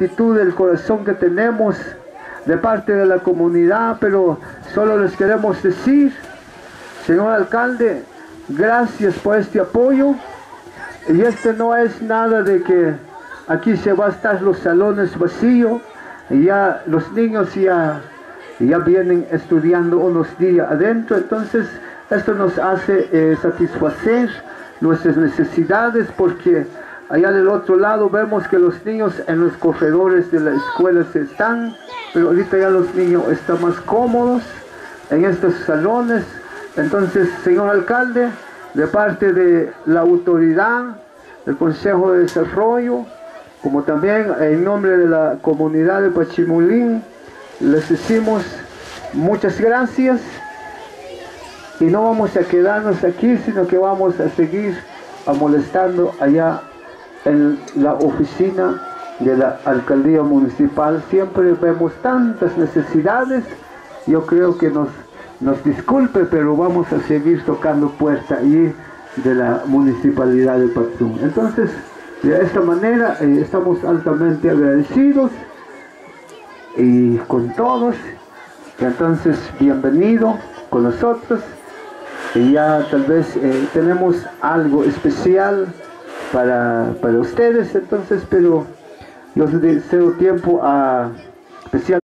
actitud del corazón que tenemos de parte de la comunidad, pero solo les queremos decir, señor alcalde, gracias por este apoyo. Y este no es nada de que aquí se va a estar los salones vacíos, ya los niños ya, ya vienen estudiando unos días adentro, entonces esto nos hace eh, satisfacer nuestras necesidades porque allá del otro lado vemos que los niños en los corredores de la escuela se están, pero ahorita ya los niños están más cómodos en estos salones. Entonces, señor alcalde, de parte de la autoridad, del Consejo de Desarrollo, como también en nombre de la comunidad de Pachimulín, les decimos muchas gracias y no vamos a quedarnos aquí, sino que vamos a seguir molestando allá en la oficina de la alcaldía municipal. Siempre vemos tantas necesidades, yo creo que nos, nos disculpe, pero vamos a seguir tocando puerta allí de la municipalidad de Patzum. Entonces, de esta manera eh, estamos altamente agradecidos y con todos. Entonces, bienvenido con nosotros. Y ya tal vez eh, tenemos algo especial para, para ustedes, entonces, pero yo deseo tiempo a especial.